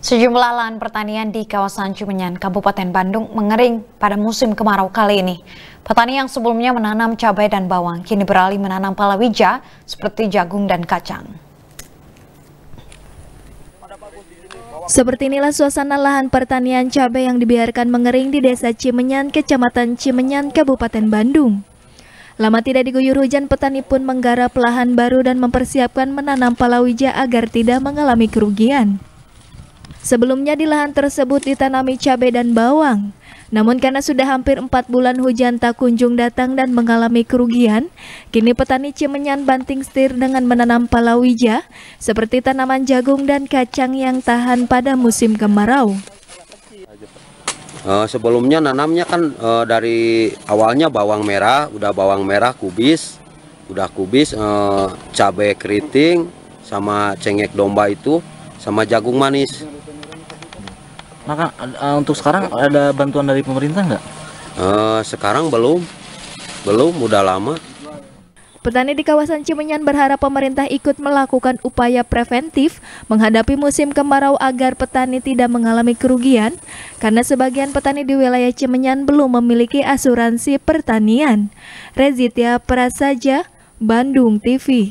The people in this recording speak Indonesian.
Sejumlah lahan pertanian di kawasan Cimenyan, Kabupaten Bandung mengering pada musim kemarau kali ini. Petani yang sebelumnya menanam cabai dan bawang kini beralih menanam palawija seperti jagung dan kacang. Seperti inilah suasana lahan pertanian cabai yang dibiarkan mengering di Desa Cimenyan, Kecamatan Cimenyan, Kabupaten Bandung. Lama tidak diguyur hujan, petani pun menggarap lahan baru dan mempersiapkan menanam palawija agar tidak mengalami kerugian. Sebelumnya di lahan tersebut ditanami cabai dan bawang. Namun karena sudah hampir empat bulan hujan tak kunjung datang dan mengalami kerugian, kini petani Cimenyan banting setir dengan menanam palawija seperti tanaman jagung dan kacang yang tahan pada musim kemarau. Uh, sebelumnya nanamnya kan uh, dari awalnya bawang merah, udah bawang merah kubis, udah kubis, uh, cabai keriting, sama cengek domba itu, sama jagung manis. Maka uh, untuk sekarang ada bantuan dari pemerintah nggak? Uh, sekarang belum, belum, udah lama. Petani di kawasan Cimenyan berharap pemerintah ikut melakukan upaya preventif menghadapi musim kemarau agar petani tidak mengalami kerugian karena sebagian petani di wilayah Cimenyan belum memiliki asuransi pertanian. Rezitia Prasaja, Bandung TV